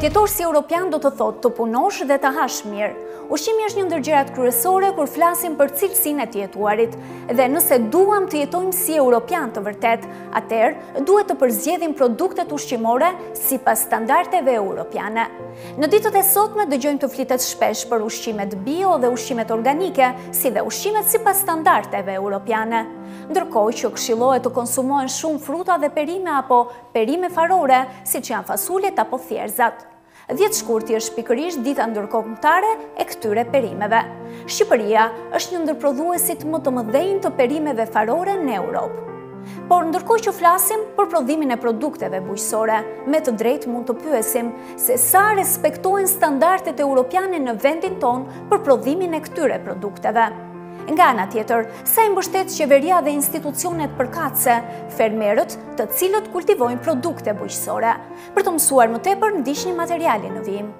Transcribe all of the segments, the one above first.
Të jetosh si europian do të thotë të punosh dhe të hash mirë. Ushqimi është një ndër gjërat kryesore kur flasim për cilësinë e të jetuarit. Dhe nëse duam të jetojmë si europianë të vërtetë, atëherë duhet të përzgjedhim produktet ushqimore sipas standardeve europiane. Në ditët e sotme dëgjojmë të flitet shpesh për ushqimet bio dhe ushqimet organike, si dhe ushqimet sipas standardeve europiane. Ndërkohë që këshillohet të konsumohen shumë fruta dhe perime apo perime farore, siç janë fasulet apo thjerrëzat. 10 shkurti është pikërisht dita ndërkombëtare e këtyre perimeve. Shqipëria është një ndër prodhuesit më të mëdhenj të perimeve farore në Europë. Por ndërkohë që flasim për prodhimin e produkteve bujqësore, me të drejtë mund të pyesim se sa respektohen standardet europiane në vendin tonë për prodhimin e këtyre produkteve. Nga ana tjetër, sa i mbështet qeveria dhe institucionet përkatëse, fermerët të cilët kultivojnë produkte bujqësore. Për të mësuar më tepër, ndiqni materialin në vijim.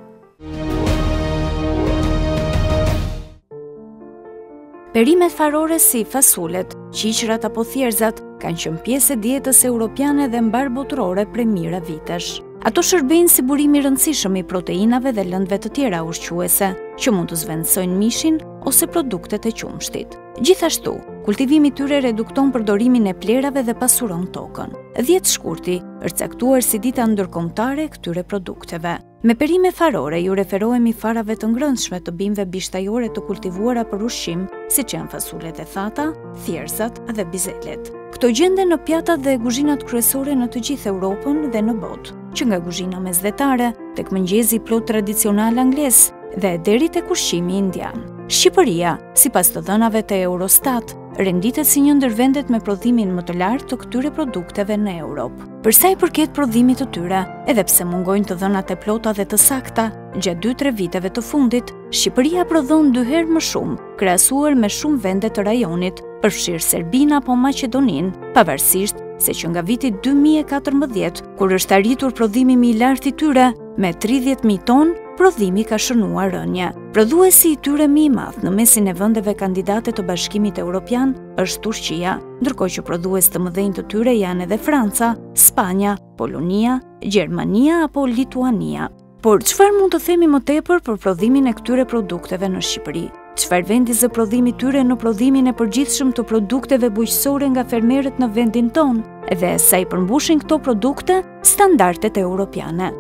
Perimet farore si fasulet, qiqrat apo thjerrëzat kanë qenë pjesë e dietës europiane dhe mbarëbotërore prej mijëra vitesh. Ato shërbejnë si burim i rëndësishëm i proteinave dhe lëndëve të tjera ushqyese, që mund të zëvendësojnë mishin ose produktet e qumshtit. Gjithashtu, kultivimi i tyre redukton përdorimin e plehrave dhe pasuron tokën. 10 shkurti është caktuar si dita ndërkombëtare e këtyre produkteve. Me perime farore iu referohemi farave të ngrënshme të bimëve bishtajore të kultivuara për ushqim, siç janë fasulet e thata, thjerrëzat dhe bizelet. Këto gjenden në pjatat dhe guzhinat kryesore në të gjithë Europën dhe në botë, që nga guzhina mesdhetare tek mëngjesi i plotë tradicional anglez dhe deri tek ushqimi indian. Shqipëria, sipas të dhënave të Eurostat, renditet si një ndër vendet me prodhimin më të lartë të këtyre produkteve në Europë. Për sa i përket prodhimit të tyre, edhe pse mungojnë të dhënat e plota dhe të sakta, gjatë 2-3 viteve të fundit, Shqipëria prodhon dy herë më shumë, krahasuar me shumë vende të rajonit, përfshirë Serbinë apo Maqedoninë, pavarësisht se që nga viti 2014, kur është arritur prodhimi më i lartë i tyre me 30.000 ton, prodhimi ka shënuar rënie. Prodhuesi i tyre më i madh në mesin e vendeve kandidate të Bashkimit Europian është Turqia, ndërkohë që prodhues të mëdhenj të tyre janë edhe Franca, Spanja, Polonia, Gjermania apo Lituania. Por çfarë mund të themi më tepër për prodhimin e këtyre produkteve në Shqipëri? Çfarë vendi zë prodhimi i tyre në prodhimin e përgjithshëm të produkteve bujqësore nga fermerët në vendin tonë? Dhe sa i përmbushin këto produkte? standardet europiane.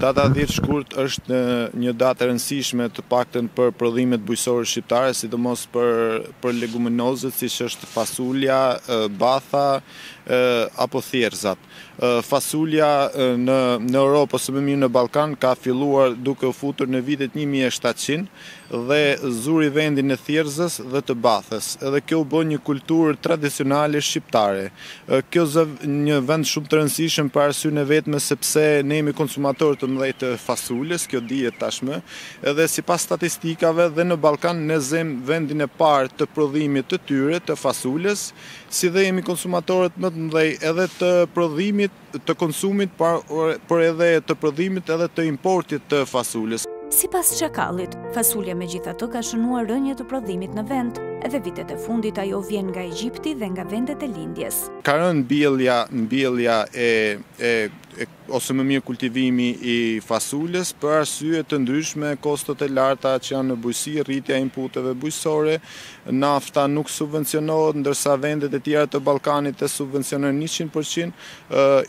Data dhjetë shkurt është një datë e rëndësishme të paktën për prodhimet bujqësore shqiptare, sidomos për për leguminozët siç është fasulja, batha apo thjerrëzat. Fasulja në në Europë ose më mirë në Ballkan ka filluar duke u futur në vitet 1700 dhe zuri vendin e thjerrëzës dhe të bathës. Edhe kjo u bë një kulturë tradicionale shqiptare. Kjo zë një vend shumë të rëndësishëm për arsyen e vetme sepse ne jemi konsumatorë të mëdhenj të fasules, kjo dihet tashmë, edhe sipas statistikave dhe në Ballkan ne zëmë vendin e parë të prodhimit të tyre, të fasules, si dhe jemi konsumatorët më të mëdhenj edhe të prodhimit të konsumit, por edhe të prodhimit edhe të importit të fasulës. Sipas Çakallit, fasulja megjithatë ka shënuar rënie të prodhimit në vend, edhe vitet e fundit ajo vjen nga Egjipti dhe nga vendet e lindjes. Ka rënë mbjellja, mbjellja e e ose më mirë kultivimi i fasulës për arsye të ndryshme, kostot e larta që janë në bujqësi, rritja e inputeve bujqësore, Nafta nuk subvencionohet, ndërsa vendet e tjera të Ballkanit e subvencionojnë njëqind për qind.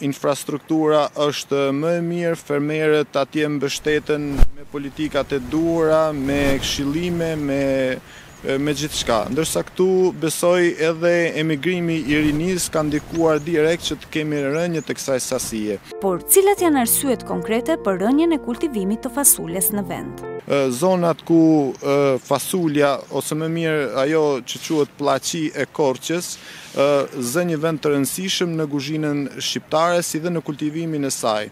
Infrastruktura është më e mirë, fermerët atje mbështeten me politikat e duhura, me këshillime, me me gjithçka. Ndërsa këtu besoj edhe emigrimi i rinisë ka ndikuar direkt që të kemi rënie të kësaj sasie. Por cilat janë arsyet konkrete për rënien e kultivimit të fasules në vend? Zonat ku fasulja ose më mirë ajo që quhet pllaqi e Korçës zë një vend të rëndësishëm në kuzhinën shqiptare si dhe në kultivimin e saj.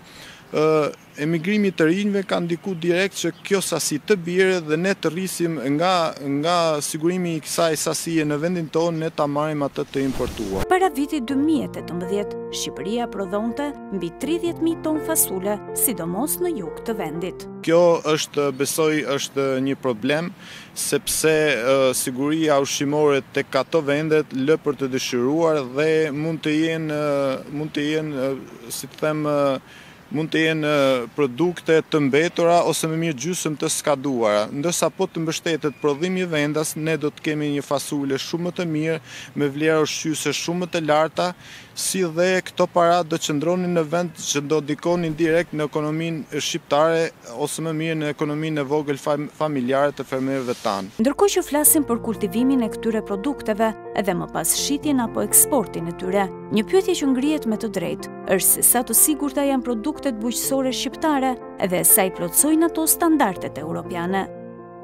Emigrimi i të rinjve ka ndiku direkt që kjo sasi të bjerë dhe ne të rrisim nga, nga sigurimi i kësaj sasie në vendin tonë ne ta marrim atë të importuar. Para vitit 2018, Shqipëria prodhonte mbi 30.000 ton fasule, sidomos në jug të vendit. Kjo është, besoj, është një problem, sepse siguria ushqimore tek ato vende lë për të dëshiruar dhe mund të jenë, mund të jenë, si të them, mund të jenë produkte të mbetura ose më mirë gjysëm të skaduara. Ndërsa po të mbështetet prodhimi vendas, ne do të kemi një fasule shumë më të mirë, me vlera ushqyese shumë më të larta, si dhe këto para do qëndronin në vend që do ndikonin direkt në ekonominë shqiptare ose më mirë në ekonominë e vogël familjare të fermerëve tanë. Ndërkohë që flasim për kultivimin e këtyre produkteve dhe më pas shitjen apo eksportin e tyre, një pyetje që ngrihet me të drejtë është se sa të sigurta janë produktet bujqësore shqiptare dhe sa i plotësojnë ato standardet europiane.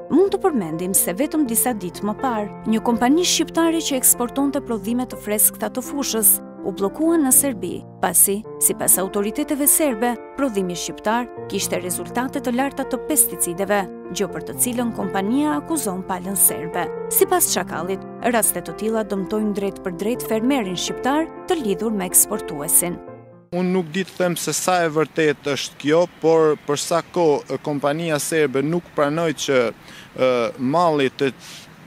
Mund të përmendim se vetëm disa ditë më parë, një kompani shqiptare që eksportonte prodhime të freskëta të fushës, u bllokua në Serbi, pasi, sipas autoriteteve serbe, prodhimi shqiptar kishte rezultate të larta të pesticideve, gjë për të cilën kompania akuzon palën serbe. Sipas Çakallit, raste të tilla dëmtojnë drejtpërdrejt fermerin shqiptar të lidhur me eksportuesin. Unë nuk di të them se sa e vërtetë është kjo, por për sa kohë kompania serbe nuk pranoi që malli të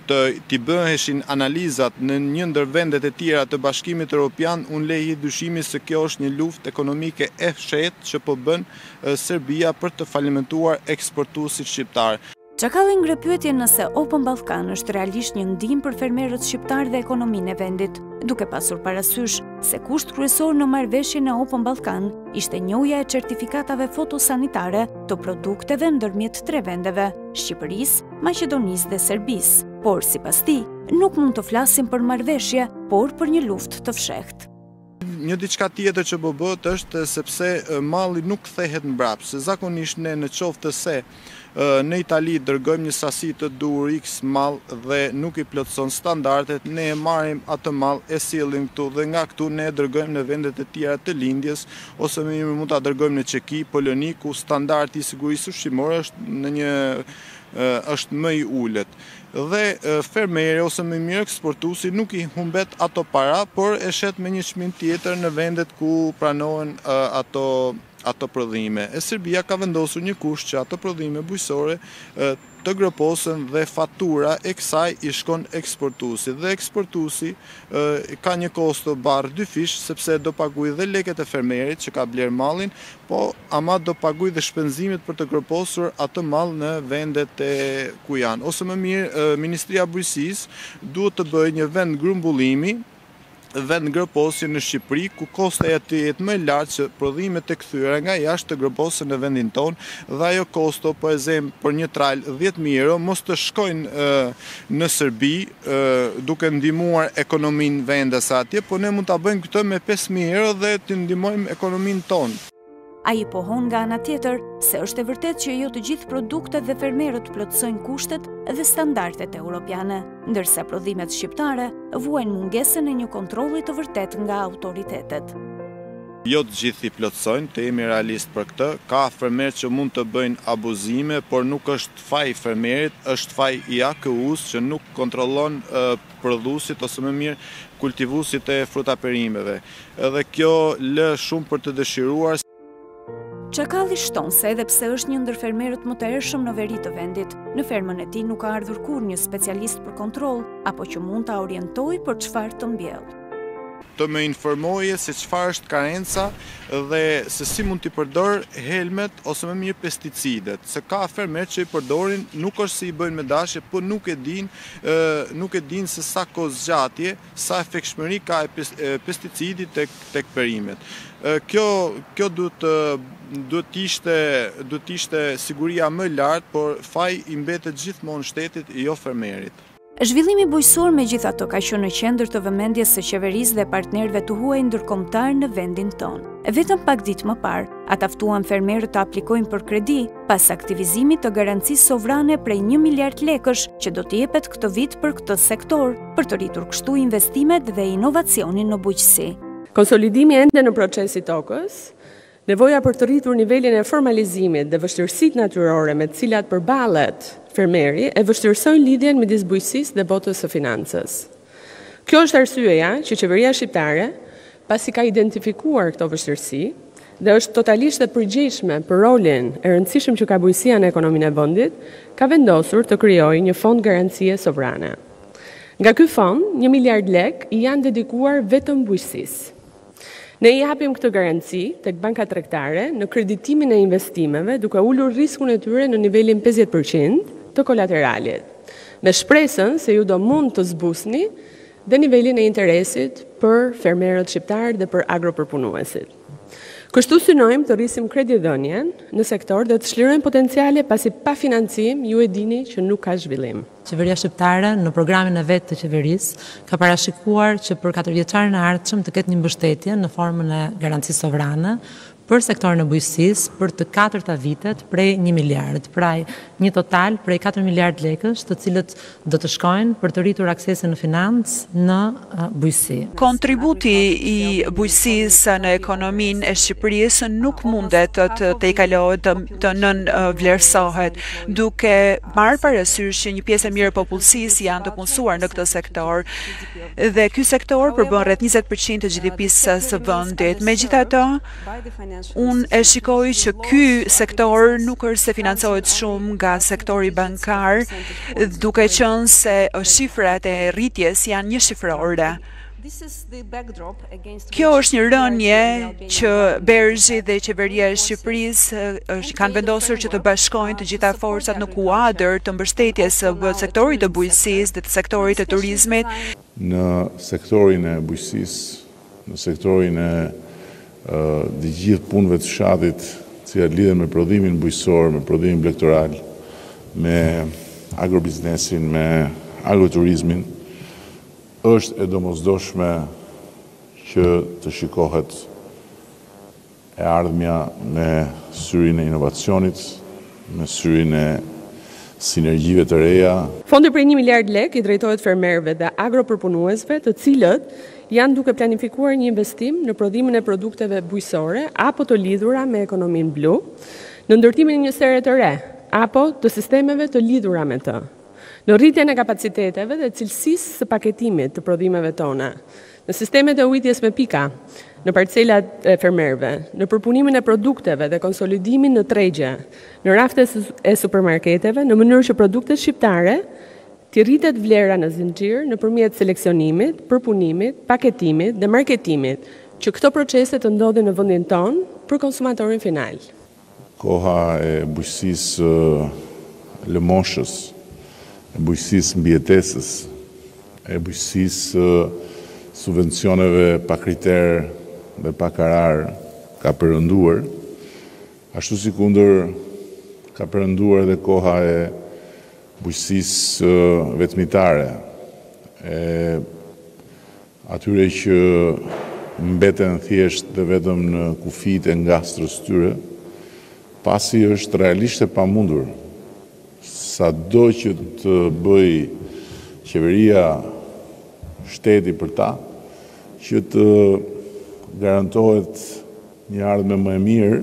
të t'i bëheshin analizat në një ndër vendet e tjera të Bashkimit Europian, unë lë hije dyshimi se kjo është një luftë ekonomike e fshehtë që po bën Serbia për të falimentuar eksportuesit shqiptarë. Çakalli ngre pyetje nëse Open Ballkan është realisht një ndihmë për fermerët shqiptarë dhe ekonominë e vendit, duke pasur parasysh se kusht kryesor në marrëveshjen e Open Ballkan ishte njohja e certifikatave fitosanitare të produkteve ndërmjet tre vendeve, Shqipërisë, Maqedonisë dhe Serbisë. Por sipas tij, nuk mund të flasim për marrëveshje, por për një luftë të fshehtë. Një diçka tjetër që po bëhet është sepse malli nuk kthehet mbrapa, se zakonisht ne në qoftë se në Itali dërgojmë një sasi të duhur X mall dhe nuk i plotëson standardet, ne e marrim atë mall e sjellim këtu dhe nga këtu ne e dërgojmë në vendet e tjera të lindjes ose më mirë mund ta dërgojmë në Çeki, Poloni ku standardi i sigurisë ushqimore është në një është më i ulët. Dhe fermeri ose më mirë eksportuesi nuk i humbet ato para, por e shet me një çmim tjetër në vendet ku pranohen ato ato prodhime. E, Serbia ka vendosur një kusht që ato prodhime bujqësore të groposen dhe fatura e kësaj i shkon eksportuesit dhe eksportuesi ka një kosto barrë dyfish sepse do paguajë dhe lekët e fermerit që ka blerë mallin, Po ama do paguajë dhe shpenzimet për të groposur atë mall në vendet e ku janë. Ose më mirë ministria e bujqësisë duhet të bëjë një vend grumbullimi, vend groposje në Shqipëri ku kostoja të jetë më e lartë që prodhimet e kthyera nga jashtë të groposen në vendin tonë dhe ajo kosto po e zëmë për një trajler dhjetë mijë euro mos të shkojnë në Serbi, duke ndihmuar ekonominë vendase atje, po ne mund ta bëjmë këtë me pesë mijë euro dhe të ndihmojmë ekonominë tonë. Ai pohon nga ana tjetër se është e vërtetë që jo të gjithë produktet dhe fermerët plotësojnë kushtet dhe standardet europiane, ndërsa prodhimet shqiptare vuajnë mungesën e një kontrolli të vërtetë nga autoritetet. Jo të gjithë i plotësojnë, të jemi realistë për këtë, ka fermerë që mund të bëjnë abuzime, por nuk është Faj i fermerit është faj i AKU-së që nuk kontrollon prodhuesit ose më mirë kultivuesit e fruta-perimeve edhe kjo lë shumë për të dëshiruar. Çakalli shton se edhe pse është një ndër fermerët më të hershëm në veri të vendit, në fermën e tij nuk ka ardhur kurrë një specialist për kontroll apo që mund ta orientojë për çfarë të mbjellë. Të më informojë se çfarë është karenca dhe se si mund t'i përdor helmet ose më mirë pesticidet, se ka fermerë që i përdorin nuk është se i bëjnë me dashje po nuk e dinë nuk e dinë se sa kohëzgjatje sa efektshmëri ka pesticidi tek tek perimet kjo kjo duhet të duhet të ishte duhet të ishte siguria më e lartë por faji i mbetet gjithmonë shtetit jo fermerit. Zhvillimi bujqësor megjithatë ka qenë në qendër të vëmendjes së qeverisë dhe partnerëve të huaj ndërkombëtarë në vendin tonë. Vetëm pak ditë më parë, ata ftuan fermerët të aplikojnë për kredi pas aktivizimit të garancisë sovrane prej 1 miliard lekësh që do të jepet këtë vit për këtë sektor, për të rritur kështu investimet dhe inovacionin në bujqësi. Konsolidimi ende në proces i tokës, Nevoja për të rritur nivelin e formalizimit dhe vështirësitë natyrore me të cilat përballet fermeri e vështirësojnë lidhjen midis bujqësisë dhe botës së financës. Kjo është arsyeja që qeveria shqiptare, pasi ka identifikuar këto vështirësi dhe është totalisht e përgjegjshme për rolin e rëndësishëm që ka bujqësia në ekonominë e vendit, ka vendosur të krijojë një fond garancie sovrane. Nga ky fond, një miliard lekë i janë dedikuar vetëm bujqësisë. Ne i japim këtë garanci tek bankat tregtare në kreditimin e investimeve duke ulur riskun e tyre në nivelin pesëdhjetë për qind të kolateralit, me shpresën se ju do mund të zbusni dhe nivelin e interesit për fermerët shqiptarë dhe për agropërpunuesit. Kështu synojmë të rrisim kredidhënien në sektor dhe të çlirojmë potenciale pasi pa financim ju e dini që nuk ka zhvillim. Qeveria shqiptare në programin e vet të qeverisë ka parashikuar që për katërvjeçarin e ardhshëm të ketë një mbështetje në formën e garancisë sovrane për sektorin e bujqësisë për të katërta vitet prej një miliard, pra një total prej katër miliardë lekësh të cilët do të shkojnë për të rritur aksesin në financë në bujqësi. Kontributi i bujqësisë në ekonominë e Shqipërisë nuk mundet të tejkalohet, të nënvlerësohet, duke marrë parasysh që një pjesë e mirë e popullsisë janë të punësuar në këtë sektor dhe ky sektor përbën rreth njëzet për qind të GDP-së së vendit. Megjithatë, Unë e shikoj që ky sektor nuk është se financohet shumë nga sektori bankar, duke qënë se shifrat e rritjes janë një shifrore. Kjo është një rënie që BERZH-i dhe qeveria e Shqipërisë kanë vendosur që të bashkojnë të gjitha forcat në kuadër të mbështetjes së sektorit të bujqësisë dhe të sektorit të turizmit. Në sektorin e bujqësisë Në sektorin e të gjithë punëve të fshatit, të cilat lidhen me prodhimin bujqësor, me prodhimin blegtoral, me agrobiznesin, me agroturizmin, është e domosdoshme që të shikohet E ardhmja me syrin e inovacionit, me syrin e sinergjive të reja. Fondi prej një miliard lekë i drejtohet fermerëve dhe agropërpunuesve të cilët janë duke planifikuar një investim në prodhimin e produkteve bujqësore apo të lidhura me ekonominë blu, në ndërtimin e një sere të re apo të sistemeve të lidhura me të, në rritjen e kapaciteteve dhe cilësisë së paketimit të prodhimeve tona, Në sistemet e ujitjes me pika, në parcelat e fermerëve, në përpunimin e produkteve dhe konsolidimin në tregje, në raftet e supermarketeve, në mënyrë që produktet shqiptare t'i rritet vlera në zinxhir nëpërmjet seleksionimit, përpunimit, paketimit dhe marketimit, që këto procese të ndodhin në vendin tonë për konsumatorin final. Koha e bujqësisë së lëmoshës, e bujqësisë mbijetesës, e bujqësisë së subvencioneve pa kriter dhe pa karar ka perënduar, ashtu sikundër ka perënduar edhe koha e bujqësisë vetmitare, e atyre që mbeten thjesht dhe vetëm në kufijtë e ngastrës tyre, pasi është realisht e pamundur, sado që të bëjë qeveria, shteti për ta, që të garantohet një ardhme më e mirë,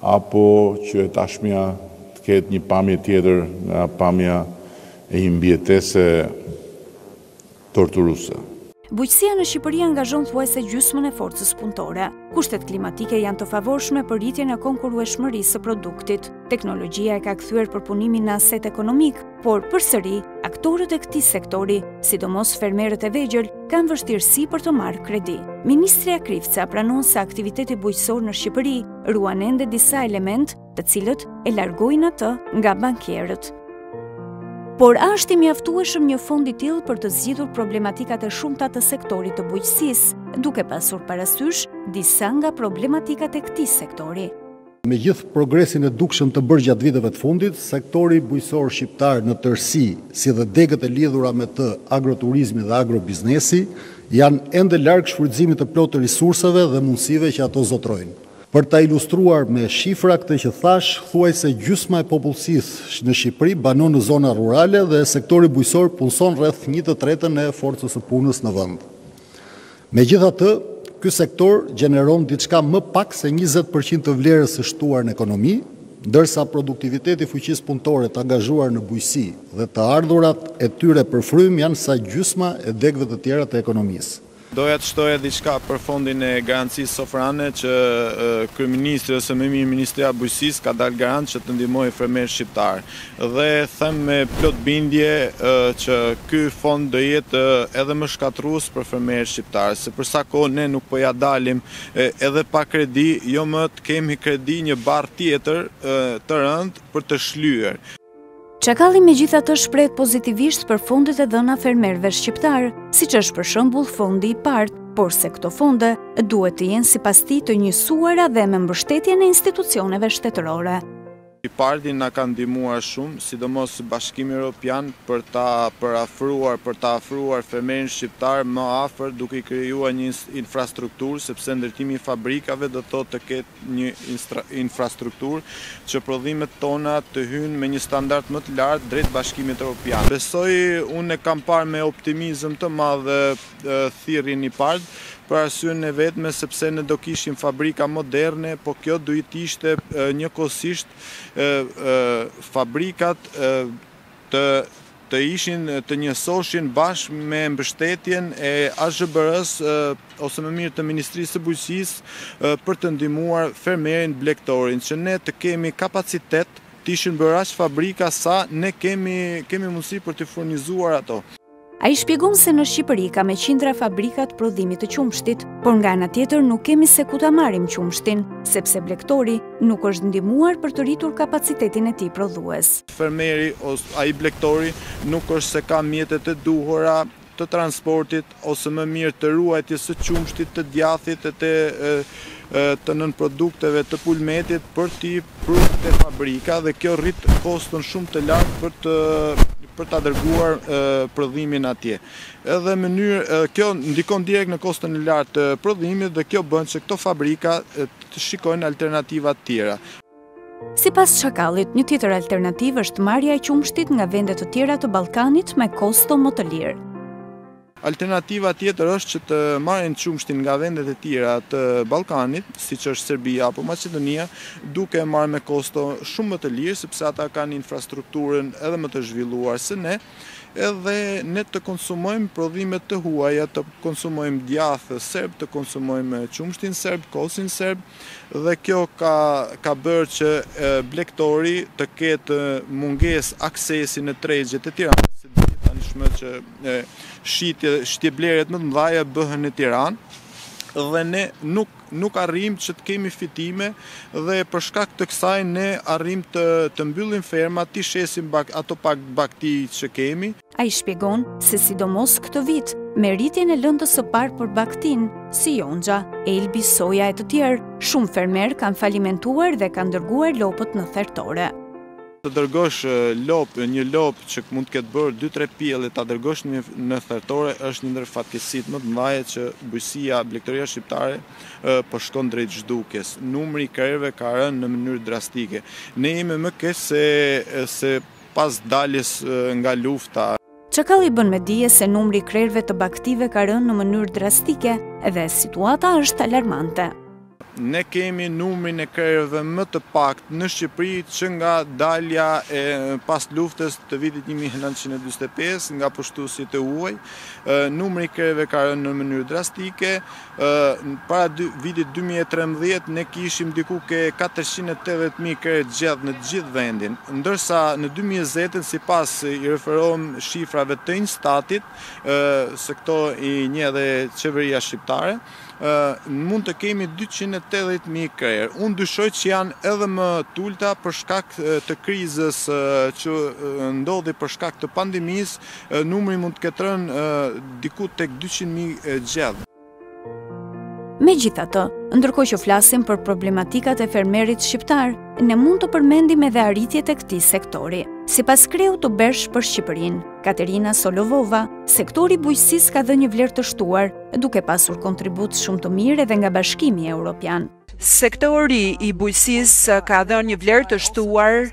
apo që e tashmja të ketë një pamje tjetër nga pamja e një mbijetese torturuese. Bujqësia në Shqipëri angazhon thuajse gjysmën e forcës punëtore. Kushtet klimatike janë të favorshme për rritjen e konkurrueshmërisë së produktit. Teknologjia e ka kthyer përpunimin në aset ekonomik, por përsëri, aktorët e këtij sektori, sidomos fermerët e vegjël, kanë vështirësi për të marrë kredi. Ministrja Krifca pranon se aktiviteti bujqësor në Shqipëri ruan ende disa elementë të cilët e largojnë atë nga bankierët. Por a është i mjaftueshëm një fond i tillë për të zgjidhur problematikat e shumta të sektorit të bujqësisë, duke pasur parasysh disa nga problematikat e këtij sektori? Me gjithë progresin e dukshëm të bërë gjatë viteve të fundit, sektori bujqësor shqiptar në tërësi, si dhe degët e lidhura me të, agroturizmi dhe agrobiznesi, janë ende larg shfrytëzimit të plotë të resurseve dhe mundësive që ato zotërojnë. Për ta ilustruar me shifra këtë që thash, thuajse gjysma e popullsisë në Shqipëri banon në zona rurale dhe sektori bujqësor punëson rreth një të tretën e forcës së punës në vend. Megjithatë, ky sektor gjeneron diçka më pak se njëzet për qind të vlerës së shtuar në ekonomi, ndërsa produktiviteti i fuqisë punëtore të angazhuar në bujqësi dhe të ardhurat e tyre për frymë janë sa gjysma e degëve të tjera të ekonomisë. Doja të shtoja diçka për fondin e garancisë sovrane që kryeministri ose më mirë Ministria e Bujqësisë ka dalë garant që të ndihmojë fermerët shqiptarë. Dhe them me plot bindje që ky fond do jetë edhe më shkatërrues për fermerët shqiptarë, se për sa kohë ne nuk po ia dalim edhe pa kredi, jo më të kemi kredi një barrë tjetër të rëndë për të shlyer. Çakalli megjithatë shprehet pozitivisht për fondet e dhëna fermerëve shqiptarë, siç është për shembull fondi IPARD, por se këto fonde duhet të jenë sipas tij të njësuara dhe me mbështetjen e institucioneve shtetërore. IPARD-i na ka ndihmuar shumë, sidomos Bashkimi Europian, për ta përafruar, për ta afruar fermerin shqiptar më afër duke i krijuar një infrastrukturë, sepse ndërtimi i fabrikave do të thotë të ketë një infrastrukturë që prodhimet tona të hyjnë me një standard më të lartë drejt Bashkimit Europian. Besoj unë e kam parë me optimizëm të madh thirrjen IPARD për arsyen e vetme sepse ne do kishim fabrika moderne, po kjo duhet të ishte njëkohësisht fabrikat të të ishin të njësoshin bashkë me mbështetjen e AZHBR-së ose më mirë të Ministrisë së Bujqësisë për të ndihmuar fermerin blegtorin që ne të kemi kapacitet të ishin bërë aq fabrika sa ne kemi kemi mundësi për t'i furnizuar ato. Ai shpjegon se në Shqipëri ka me qindra fabrika të prodhimit të qumështit, por nga ana tjetër nuk kemi se ku ta marrim qumështin, sepse blegtori nuk është ndihmuar për të rritur kapacitetin e tij prodhues. fermeri ose ai blegtori nuk është se ka mjetet e duhura të transportit ose më mirë të ruajtjes së qumështit të djathit e të të nënprodukteve të bulmetit për t'i pru te fabrika dhe kjo rrit koston shumë të lartë për të për ta dërguar prodhimin atje edhe mënyrë kjo ndikon direkt në koston e lartë të prodhimit dhe kjo bën që këto fabrika të shikojnë alternativa të tjera Sipas Çakallit, një tjetër alternativë është marrja e qumështit nga vende të tjera të Ballkanit me kosto më të lirë. Alternativa tjetër është që të marrin qumështin nga vendet e tjera të Ballkanit, siç është Serbia apo Maqedonia, duke e marrë me kosto shumë më të lirë, sepse ata kanë infrastrukturën edhe më të zhvilluar se ne, edhe ne të konsumojmë prodhime të huaja, të konsumojmë djathë serb, të konsumojmë qumështin serb, kosin serb, dhe kjo ka ka bërë që blegtori të ketë mungesë aksesi në tregjet e Tiranës, se dihet tanimë që shitje, shitblerjet më të mëdha bëhen në Tiranë dhe ne nuk nuk arrijmë që të kemi fitime dhe për shkak të kësaj ne arrijmë të të mbyllim fermat, të shesim bak, ato pak bakti që kemi. Ai shpjegon se sidomos këtë vit, me rritjen e lëndës së parë për baktin, si jonxha, elbi, soja e të tjerë, shumë fermerë kanë falimentuar dhe kanë dërguar lopët në thertore. Të dërgosh lopë, një lopë që mund të ketë bërë dy-tre pjellje ta dërgosh në thertore është një ndër fatkeqësitë më të mëdha që bujqësia, blegtoria shqiptare po shkon drejt zhdukjes. Numri i krerëve ka rënë në mënyrë drastike. Ne jemi më keq se pas daljes nga lufta. Çakalli bën me dije se numri i krerëve të bagëtive ka rënë në mënyrë drastike dhe situata është alarmante. Ne kemi numrin e krerëve më të paktë në Shqipëri që nga dalja e pas luftës të vitit një mijë e nëntëqind e dyzet e pesë nga pushtuesit e huaj. Numri i krerëve ka rënë në mënyrë drastike, Para vitit 2013 ne kishim diku ke 480.000 krerë gjedh në gjithë vendin, ndërsa në 2020 sipas i referohem shifrave të INSTAT-it, se këto i njeh dhe qeveria shqiptare, mund të kemi 280.000 krerë. Unë dyshoj që janë edhe më të ulta për shkak të krizës që ndodhi për shkak të pandemisë, Numri mund të ketë rënë diku tek dyqind mijë gjedh. Megjithatë, ndërkohë që flasim për problematikat e fermerit shqiptar, ne mund të përmendim edhe arritjet e këtij sektori. Sipas kreut të BERZH për Shqipërinë, Katerina Solovova, sektori i bujqësisë ka dhënë një vlerë të shtuar, duke pasur kontribut shumë të mirë edhe nga Bashkimi Europian. Sektori i bujqësisë ka dhënë një vlerë të shtuar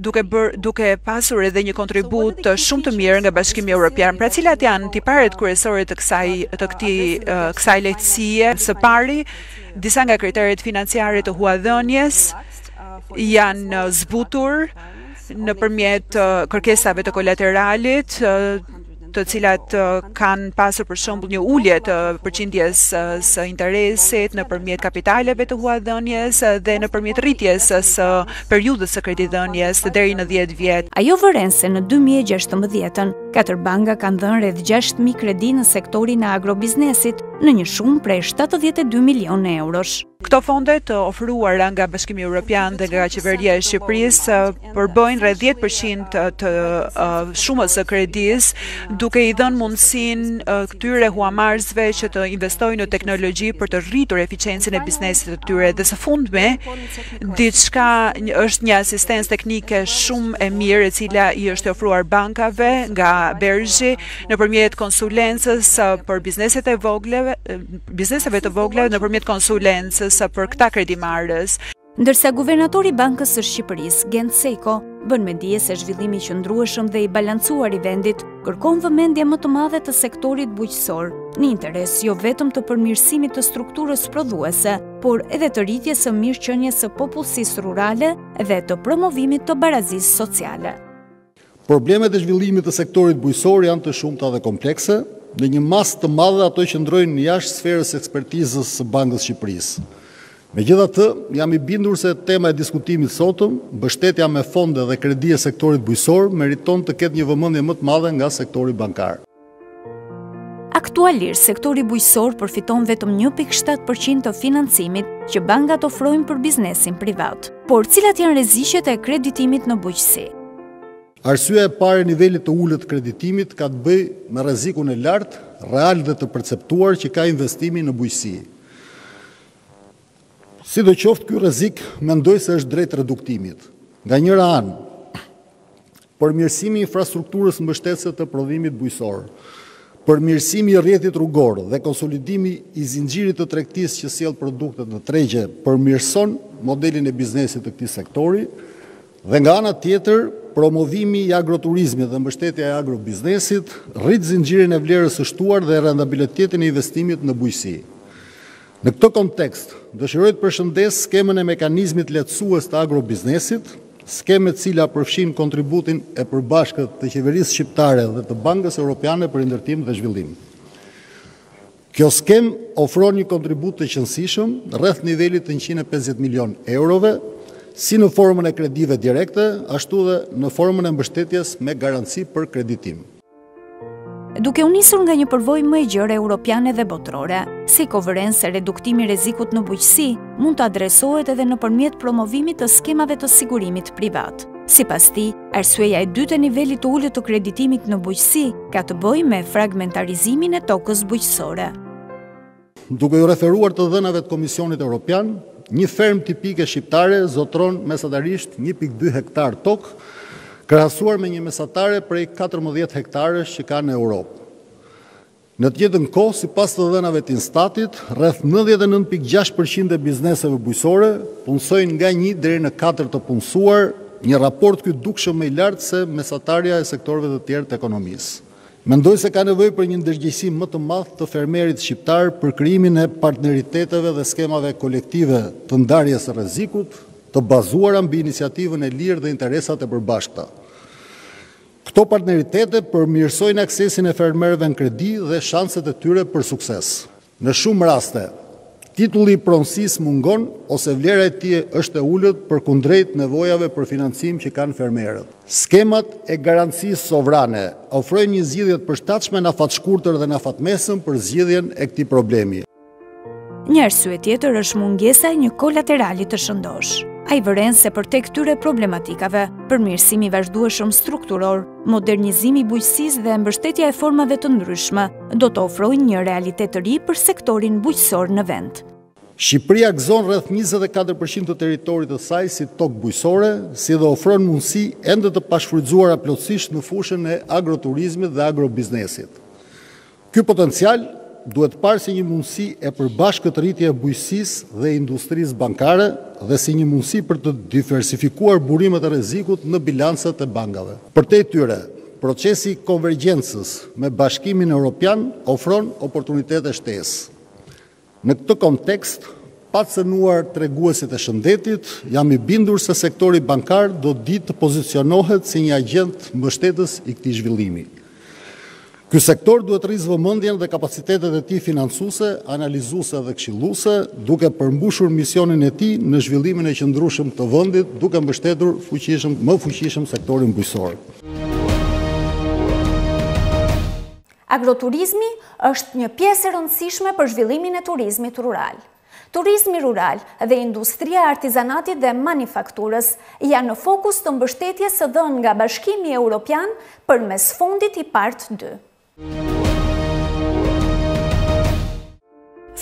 duke bër, duke pasur edhe një kontribut të shumë të mirë nga Bashkimi Evropian. Pra cilat janë tiparet kryesore të kësaj të këtij kësaj lehtësie? Së pari, disa nga kriteret financiare të huadhënies janë zbutur nëpërmjet kërkesave të kolateralit, të cilat kanë pasur për shembull një ulje të përqindjes së interesit nëpërmjet kapitaleve të huadhënies dhe nëpërmjet rritjes së periudhës së kredidhënies deri në 10 vjet. Ajo vëren se në 2016-ën, katër banka kanë dhënë rreth 6000 kredi në sektorin e agrobiznesit në një shumë prej 72 milionë eurosh. Këto fonde të ofruara nga Bashkimi Evropian dhe nga Qeveria e Shqipërisë përbëjnë rreth 10% të shumës së kredisë, duke i dhënë mundësinë këtyre huamarrësve që të investojnë në teknologji për të rritur eficiencën e biznesit të tyre. Dhe së fundmi, diçka është një asistencë teknike shumë e mirë e cila i është ofruar bankave nga BERZH-i nëpërmjet konsulencës për bizneset e vogla, bizneseve të vogla nëpërmjet konsulencës për këta kredimarrës. Ndërsa guvernatori i Bankës së Shqipërisë, Gent Sejko, bën me dije se zhvillimi i qëndrueshëm dhe i balancuar i vendit kërkon vëmendje më të madhe të sektorit bujqësor, në interes jo vetëm të përmirësimit të strukturës prodhuese, por edhe të rritjes së mirëqenies së popullsisë rurale dhe të promovimit të barazisë sociale. Problemet e zhvillimit të sektorit bujqësor janë të shumta dhe komplekse, në një masë të madhe ato qëndrojnë jashtë sferës së ekspertizës së Bankës së Shqipërisë. Megjithatë, jam i bindur se tema e diskutimit sotëm, mbështetja me fonde dhe kredi e sektorit bujqësor, meriton të ketë një vëmendje më të madhe nga sektori bankar. Aktualisht, sektori bujqësor përfiton vetëm 1.7% të financimit që bankat ofrojnë për biznesin privat. Por, cilat janë rreziqet e kreditimit në bujqësi? Arsyeja e parë e nivelit të ulët të kreditimit ka të bëjë me rrezikun e lartë, real dhe të perceptuar që ka investimi në bujqësi. Sidoqoftë ky rrezik, mendoj se është drejt reduktimit. Nga njëra anë, Përmirësimi i infrastrukturës mbështetëse të prodhimit bujqësor, përmirësimi i rrjetit rrugor dhe konsolidimi i zinxhirit të tregtisë që sjell produktet në tregje përmirëson modelin e biznesit të këtij sektori dhe nga ana tjetër promovimi i agroturizmit dhe mbështetja e agrobiznesit rrit zinxhirin e vlerës së shtuar dhe rentabilitetin e investimit në bujqësi. Në këtë kontekst, dëshiroj të përshëndes skemën e mekanizmit lehtësues të agrobiznesit, skemë e cila përfshin kontributin e përbashkët të qeverisë shqiptare dhe të Bankës Europiane për Rindërtim dhe Zhvillim. Kjo skemë ofron një kontribut të qenësishëm rreth nivelit të njëqind e pesëdhjetë milion eurove, si në formën e kredive direkte, ashtu dhe në formën e mbështetjes me garanci për kreditim. Duke u nisur nga një përvojë më e gjerë europiane dhe botërore, Sejko vëren se reduktimi i rrezikut në bujqësi, mund të adresohet edhe nëpërmjet promovimit të skemave të sigurimit privat. Sipas tij, arsyeja e dytë e nivelit të ulët të kreditimit në bujqësi ka të bëjë me fragmentarizimin e tokës bujqësore. Duke iu referuar të dhënave të Komisionit Europian, një fermë tipike shqiptare zotëron mesatarisht 1.2 hektar tokë, krahasuar me një mesatare prej 14 hektarësh që ka në Europë. Në të njëjtën kohë, sipas të dhënave të Instatit, rreth 99.6 për qind e bizneseve bujqësore punësojnë nga një deri në katër të punësuar, një raport ky dukshëm më i lartë se mesatarja e sektorëve të tjerë të ekonomisë. Mendoj se ka nevojë për një ndërgjegjësim më të madh të fermerit shqiptar për krijimin e partneriteteve dhe skemave kolektive të ndarjes së rrezikut, të bazuara mbi iniciativën e lirë dhe interesat e përbashkëta. Këto partneritete përmirësojnë aksesin e fermerëve në kredi dhe shanset e tyre për sukses. Në shumë raste, titulli i pronësisë mungon ose vlera e tij është e ulët përkundrejt nevojave për financim që kanë fermerët. Skemat e garancisë sovrane ofrojnë një zgjidhje të përshtatshme në afatshkurtër dhe në afatmesëm për zgjidhjen e këtij problemi. Një arsye tjetër është mungesa e një kolaterali të shëndoshë. Ai vëren se përtej këtyre problematikave, përmirësimi i vazhdueshëm strukturor, modernizimi i bujqësisë dhe mbështetja e formave të ndryshme, do të ofrojnë një realitet të ri për sektorin bujqësor në vend. Shqipëria gëzon rreth 24 për qind të territorit të saj si tokë bujqësore, si dhe ofron mundësi ende të pashfrytëzuara plotësisht në fushën e agroturizmit dhe agrobiznesit. Ky potencial duhet parë si një mundësi e përbashkët rritje e bujqësisë dhe industrisë bankare dhe si një mundësi për të diversifikuar burimet e rrezikut në bilancet e bankave. Përtej tyre, Procesi i konvergjencës me Bashkimin Europian ofron oportunitete shtesë. Në këtë kontekst, pa cenuar treguesit e shëndetit, jam i bindur se sektori bankar do të dijë të pozicionohet si një agjent mbështetës i këtij zhvillimi. Ky sektor duhet të rrisë vëmendjen dhe kapacitetet e tij financuese, analizuese dhe këshilluese, duke përmbushur misionin e tij në zhvillimin e qëndrueshëm të vendit, duke mbështetur fuqishëm, më fuqishëm sektorin bujqësor. Agroturizmi është një pjesë e rëndësishme për zhvillimin e turizmit rural. Turizmi rural dhe industria e artizanatit dhe manifakturës janë në fokus të mbështetjes së dhënë nga Bashkimi Europian përmes fondit IPARD II.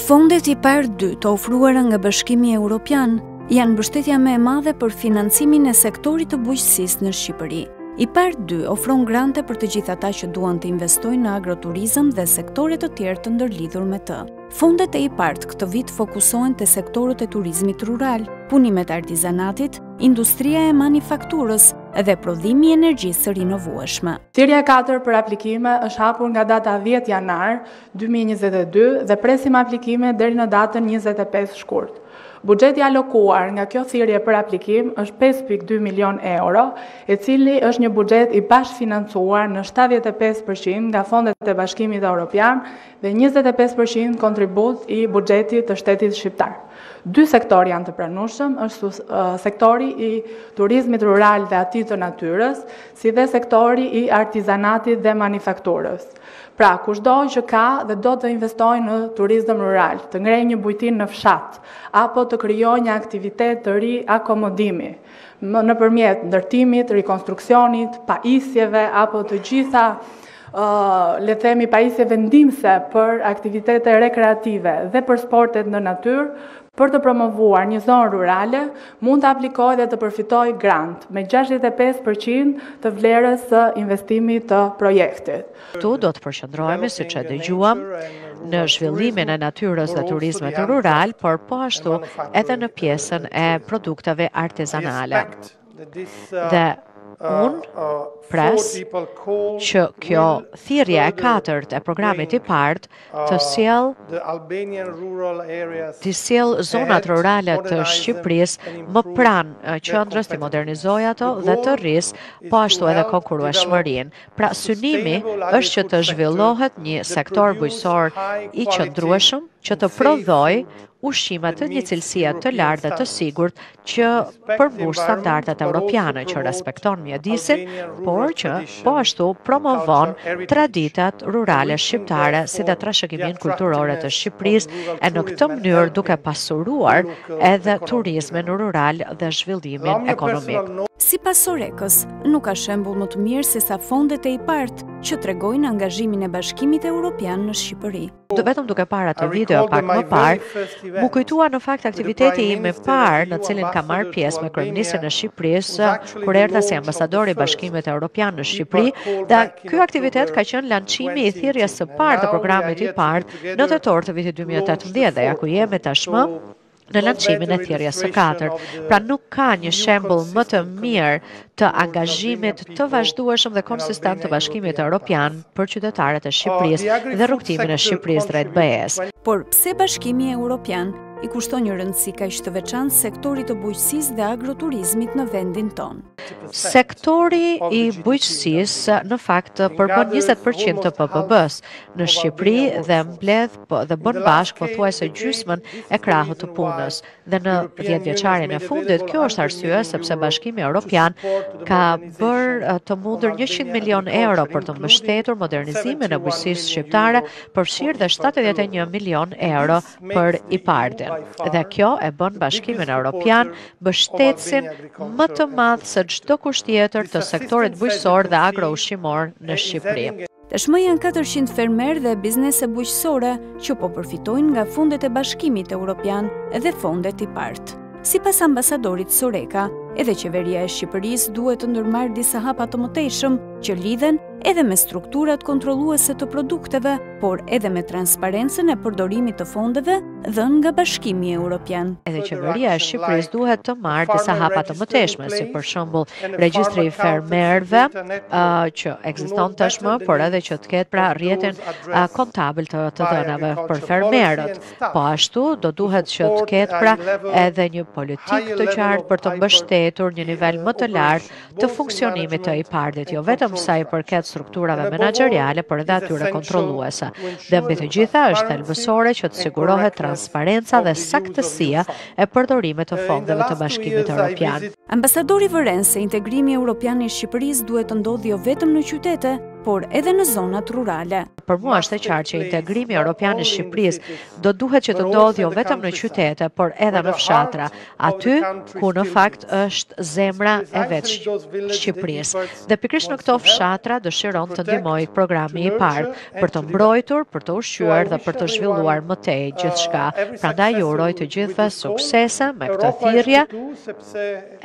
Fondet IPARD dy të ofruara nga Bashkimi Europian janë mbështetja më e madhe për financimin e sektorit të bujqësisë në Shqipëri. IPARD dy ofron grante për të gjithë ata që duan të investojnë në agroturizëm dhe sektorë të tjerë të ndërlidhur me të. Fondet e IPARD këtë vit fokusohen te sektorët e turizmit rural, punimet e artizanatit, industria e manifakturës dhe prodhimi i energjisë së rinovueshme. Thirrja e katër për aplikime është hapur nga data dhjetë janar dy mijë e njëzet e dy dhe presim aplikime deri në datën njëzet e pesë shkurt. Buxheti i alokuar nga kjo thirrje për aplikim është pesë pikë dy milionë euro, i cili është një buxhet i bashkëfinancuar në shtatëdhjetë e pesë për qind nga fondet e Bashkimit Europian dhe njëzet e pesë për qind kontribut i buxhetit të shtetit shqiptar. Dy sektorë janë të pranueshëm, është sektori i turizmit rural dhe atij të natyrës, si dhe sektori i artizanatit dhe manifakturës. Pra, kushdo që ka dhe do të investojë në turizëm rural, të ngrejë një bujtinë në fshat, apo të krijojë një aktivitet të ri akomodimi, nëpërmjet ndërtimit, rikonstruksionit, pajisjeve apo të gjitha le të themi pajisjeve ndihmëse për aktivitete rekreative dhe për sportet në natyrë, Për të promovuar një zonë rurale, mund të aplikojë dhe të përfitojë grant me gjashtëdhjetë e pesë për qind të vlerës së investimit të projektit. Këtu do të përqendrohemi, siç e dëgjuam, në zhvillimin e natyrës dhe turizmit rural, por po ashtu edhe në pjesën e produkteve artizanale. Dhe unë pres që kjo thirrje e katërt e programit IPARD t'i sjellë, t'i sjellë zonat rurale të Shqipërisë më pranë qendrës, t'i modernizojë ato dhe të rrisë po ashtu edhe konkurrueshmërinë. Pra synimi është që të zhvillohet një sektor bujqësor i qëndrueshëm që të prodhojë ushqime të një cilësie të lartë dhe të sigurt që përmbush standardet europiane që respekton mjedisin, por që po ashtu promovon traditat rurale shqiptare si dhe trashëgiminë kulturore të Shqipërisë e në këtë mënyrë duke pasuruar edhe turizmin rural dhe zhvillimin ekonomik. Sipas Sorekës, nuk ka shembull më të mirë sesa fondet e IPARD që tregojnë angazhimin e Bashkimit Europian në Shqipëri. Dhe vetëm duke parë atë video pak më parë, m'u kujtua në fakt aktiviteti im i parë në të cilin kam marrë pjesë me kryeministrin e Shqipërisë, kur erdha si ambasador i Bashkimit Europian në Shqipëri, dhe ky aktivitet ka qenë lançimi i thirrjes së parë të programit IPARD në tetor të vitit 2018 dhe ja ku jemi tashmë, në lançimin e thirrjes së katërt. Pra nuk ka një shembull më të mirë të angazhimit të vazhdueshëm dhe konsistent të Bashkimit Europian për qytetarët e Shqipërisë dhe rrugëtimin e Shqipërisë drejt BE-së. Por pse Bashkimi Europian i kushton një rëndësi kaq të veçantë sektorit të bujqësisë dhe agroturizmit në vendin tonë? Sektori i bujqësisë në fakt përbën 20% të PPB-së në Shqipëri dhe mbledh Po, dhe bën bashkë pothuajse gjysmën e krahut të punës. Dhe në dhjetëvjeçarin e fundit, kjo është arsye sepse Bashkimi Europian ka bërë të mundur 100 milionë euro për të mbështetur modernizimin e bujqësisë shqiptare, përfshirë dhe 71 milionë euro për IPARD-in. Dhe kjo e bën Bashkimin Europian mbështetësin më të madh se çdokush tjetër të sektorit bujqësor dhe agro-ushqimor në Shqipëri. Tashmë janë katërqind fermerë dhe biznese bujqësore që po përfitojnë nga fondet e Bashkimit Europian dhe fondet IPARD. Sipas ambasadorit Soreka, edhe qeveria e Shqipërisë duhet të ndërmarrë disa hapa të mëtejshëm që lidhen edhe me strukturat kontrolluese të produkteve, por edhe me transparencën e përdorimit të fondeve dhënë nga Bashkimi Europian. Edhe qeveria e Shqipërisë duhet të marrë disa hapa të mëtejshme, si për shembull regjistri i fermerëve që ekziston tashmë, por edhe që të ketë pra rrjetin kontabël të të dhënave për fermerët. Po ashtu do duhet që të ketë pra edhe një politikë të qartë për të mbështetur një nivel më të lartë të funksionimit të IPARD-it, jo vetëm sa i përket strukturave menaxheriale, por edhe atyre kontrolluese, dhe mbi të gjitha është thelbësore që të sigurohet transparenca dhe saktësia e përdorimit të fondeve të Bashkimit Europian. Ambasadori vëren se integrimi europian i Shqipërisë duhet të ndodhë jo vetëm në qytete, por edhe në zonat rurale. Për mua është e qartë që integrimi europian i Shqipërisë do duhet që të ndodhë jo vetëm në qytete, por edhe në fshatra, aty ku në fakt është zemra e vetë Shqipërisë. Dhe pikërisht në këto fshatra dëshiron të ndihmojë programi IPARD, për të mbrojtur, për të ushqyer dhe për të zhvilluar më tej uh, gjithçka. Prandaj ju uroj të gjithëve suksese me këtë thirrje.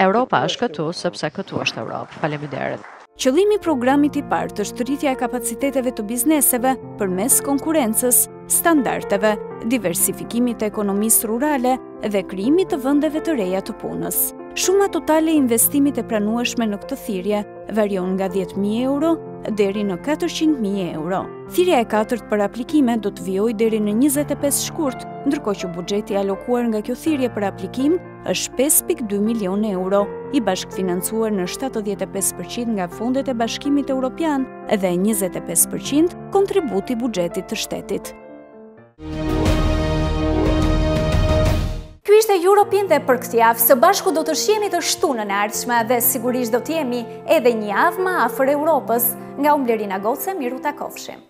Europa është këtu, sepse këtu është Europë. Faleminderit. Qëllimi i programit IPARD është rritja e kapaciteteve të bizneseve përmes konkurrencës, standardeve, diversifikimit të ekonomisë rurale dhe krijimit të vendeve të reja të punës. Shuma totale e investimit e pranueshme në këtë thirrje varion nga 10.000 euro deri në 400.000 euro. Thirrja e katërt për aplikime do të vijojë deri në 25 shkurt, ndërkohë që buxheti i alokuar nga kjo thirrje për aplikim është 5.2 milion euro, i bashkëfinancuar në 75% nga fondet e bashkimit europian dhe 25% kontribut i buxhetit të shtetit. Ky ishte Europin dhe për këtë javë, së bashku do të shihemi të shtunën e ardhshme dhe sigurisht do të jemi edhe një javë më afër Europës nga Umblerina Goce mirutakofshim.